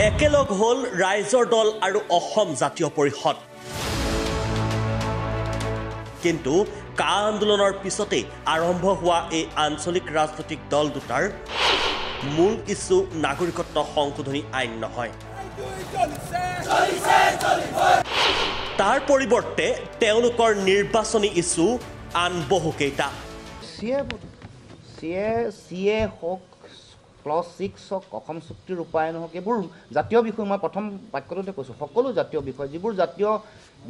একেলগ হ'ল ৰাইজৰ দল আৰু অসম জাতীয় পৰিষদ। কিন্তু কা আন্দোলনৰ পিছতেই আৰম্ভ হোৱা এই আঞ্চলিক ৰাজনৈতিক দল দুটাৰ মূল ইছ্যু নাগৰিকত্ব সংশোধনী আইন নহয়। তাৰ পৰিৱৰ্তে তেওঁলোকৰ নিৰ্বাচনী ইছ্যু আন বহুকেইটা চি এ চি এ হওক ক্লছ ছিক্স হওক অসম চুক্তিৰ ৰূপায়ণ হওক এইবোৰ জাতীয় বিষয় মই প্ৰথম বাক্যটোতে কৈছোঁ সকলো জাতীয় বিষয় যিবোৰ জাতীয়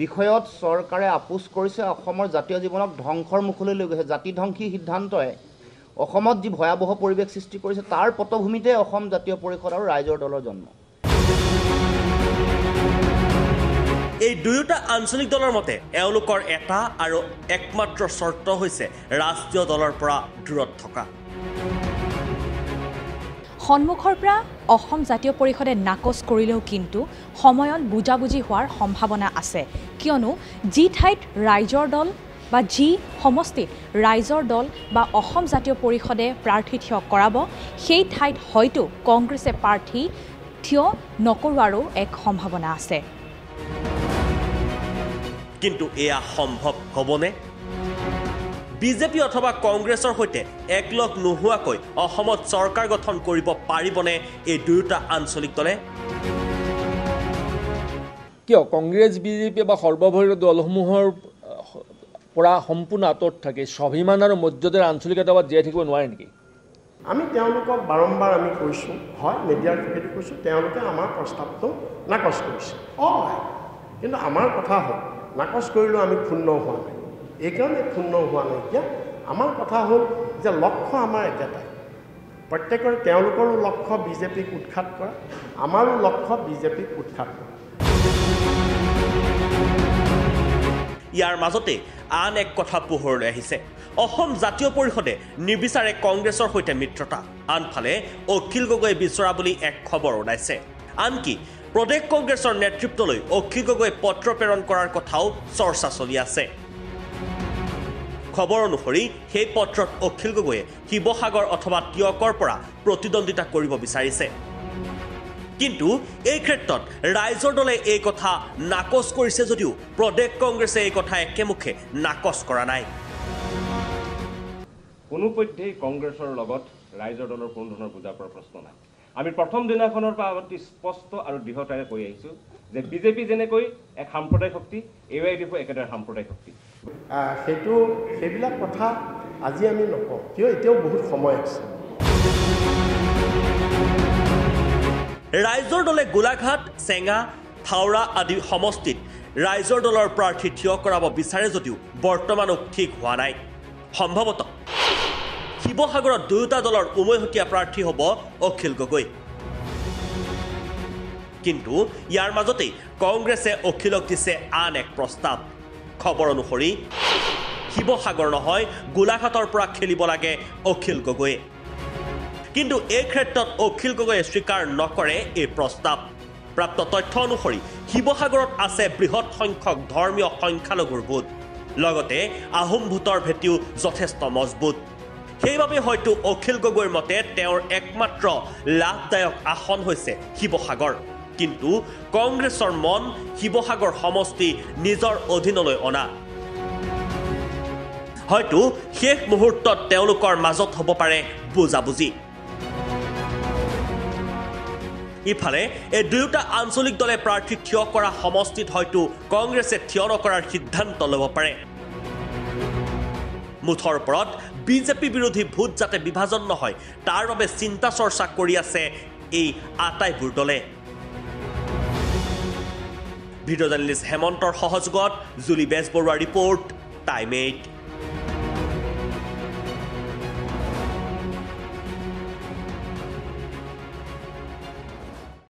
বিষয়ত চৰকাৰে আপোচ কৰিছে অসমৰ জাতীয় জীৱনক ধ্বংসৰ মুখলৈ লৈ গৈছে। জাতিধ্বংসী সিদ্ধান্তই অসমত যি ভয়াৱহ পৰিৱেশ সৃষ্টি কৰিছে তাৰ পটভূমিতে অসম জাতীয় পৰিষদ আৰু ৰাইজৰ দলৰ জন্ম। এই দুয়োটা আঞ্চলিক দলৰ মতে এওঁলোকৰ এটা আৰু একমাত্ৰ চৰ্ত হৈছে ৰাষ্ট্ৰীয় দলৰ পৰা দূৰত থকা। সন্মুখৰ পৰা অসম জাতীয় পৰিষদে নাকচ কৰিলেও কিন্তু সময়ত বুজাবুজি হোৱাৰ সম্ভাৱনা আছে। কিয়নো যি ঠাইত ৰাইজৰ দল বা যি সমষ্টিত ৰাইজৰ দল বা অসম জাতীয় পৰিষদে প্ৰাৰ্থী থিয় কৰাব সেই ঠাইত হয়তো কংগ্ৰেছে প্ৰাৰ্থী থিয় নকৰোৱাৰো এক সম্ভাৱনা আছে। কিন্তু এয়া সম্ভৱ হ'বনে? বিজেপি অথবা কংগ্ৰেছৰ সৈতে একলগ নোহোৱাকৈ অসমত চৰকাৰ গঠন কৰিব পাৰিবনে এই দুয়োটা আঞ্চলিক দলে? কিয়? কংগ্ৰেছ বিজেপি বা সৰ্বভাৰতীয় দলসমূহৰ পৰা সম্পূৰ্ণ আঁতৰত থাকে। স্বাভিমান আৰু মৰ্যাদাৰ আঞ্চলিকতাবাদ জীয়াই থাকিব নোৱাৰে নেকি? আমি তেওঁলোকক বাৰম্বাৰ আমি কৈছোঁ হয় মিডিয়াৰ যোগেদি কৈছোঁ তেওঁলোকে আমাৰ প্ৰস্তাৱটো নাকচ কৰিছে। অঁ হয় কিন্তু আমাৰ কথা হ'ল নাকচ কৰিলেও আমি ক্ষুণ্ণ হোৱা নাই। এইকাৰণে ক্ষুণ্ণ হোৱা নাইকিয়া আমাৰ কথা হ'ল যে লক্ষ্য আমাৰ একেটাই। প্ৰত্যেকৰে তেওঁলোকৰো লক্ষ্য বিজেপিক উৎখাত কৰা আমাৰো লক্ষ্য বিজেপিক উৎখাত কৰা। ইয়াৰ মাজতে আন এক কথা পোহৰলৈ আহিছে। অসম জাতীয় পৰিষদে নিবিচাৰে কংগ্ৰেছৰ সৈতে মিত্ৰতা। আনফালে অখিল গগৈয়ে বিচৰা বুলি এক খবৰ ওলাইছে। আনকি প্ৰদেশ কংগ্ৰেছৰ নেতৃত্বলৈ অখিল গগৈয়ে পত্ৰ প্ৰেৰণ কৰাৰ কথাও চৰ্চা চলি আছে। খবৰ অনুসৰি সেই পত্ৰত অখিল গগৈয়ে শিৱসাগৰ অথবা তিয়কৰ পৰা প্ৰতিদ্বন্দ্বিতা কৰিব বিচাৰিছে। কিন্তু এই ক্ষেত্ৰত ৰাইজৰ দলে এই কথা নাকচ কৰিছে যদিও প্ৰদেশ কংগ্ৰেছে এই কথা একেমুখে নাকচ কৰা নাই। কোনোপধ্যেই কংগ্ৰেছৰ লগত ৰাইজৰ দলৰ কোনো ধৰণৰ বুজা পৰা প্ৰশ্ন নাই। আমি প্ৰথম দিনাখনৰ পৰা অতি স্পষ্ট আৰু দৃঢ়তাৰে কৈ আহিছোঁ যে বিজেপি যেনেকৈ এক সাম্প্ৰদায়িক শক্তি এ আই ডি এফো একেদৰে সাম্প্ৰদায়িক শক্তি। সেইটো সেইবিলাক কথা আজি আমি নকওঁ। কিয়? এতিয়াও বহুত সময় আছে। ৰাইজৰ দলে গোলাঘাট চেঙা থাওৰা আদি সমষ্টিত ৰাইজৰ দলৰ প্ৰাৰ্থী থিয় কৰাব বিচাৰে যদিও বৰ্তমানো ঠিক হোৱা নাই। সম্ভৱতঃ শিৱসাগৰত দুয়োটা দলৰ উমৈহতীয়া প্ৰাৰ্থী হ'ব অখিল গগৈ। কিন্তু ইয়াৰ মাজতেই কংগ্ৰেছে অখিলক দিছে আন এক প্ৰস্তাৱ। খবৰ অনুসৰি শিৱসাগৰ নহয় গোলাঘাটৰ পৰা খেলিব লাগে অখিল গগৈয়ে। কিন্তু এই ক্ষেত্ৰত অখিল গগৈয়ে স্বীকাৰ নকৰে এই প্ৰস্তাৱ। প্ৰাপ্ত তথ্য অনুসৰি শিৱসাগৰত আছে বৃহৎ সংখ্যক ধৰ্মীয় সংখ্যালঘুৰ ভোট লগতে আহোম ভোটৰ ভেটিও যথেষ্ট মজবুত। সেইবাবে হয়তো অখিল গগৈৰ মতে তেওঁৰ একমাত্ৰ লাভদায়ক আসন হৈছে শিৱসাগৰ। কিন্তু কংগ্ৰেছৰ মন শিৱসাগৰ সমষ্টি নিজৰ অধীনলৈ অনা। হয়তো শেষ মুহূৰ্তত তেওঁলোকৰ মাজত হ'ব পাৰে বুজাবুজি। ইফালে এই দুয়োটা আঞ্চলিক দলে প্ৰাৰ্থী থিয় কৰা সমষ্টিত হয়তো কংগ্ৰেছে থিয় নকৰাৰ সিদ্ধান্ত ল'ব পাৰে। মুঠৰ ওপৰত বিজেপি বিৰোধী ভোট যাতে বিভাজন নহয় তাৰ বাবে চিন্তা চৰ্চা কৰি আছে এই আটাইবোৰ দলে। ভিডিঅ' জাৰ্নেলিষ্ট হেমন্তৰ সহযোগত Juli Bezbaruah report time eight.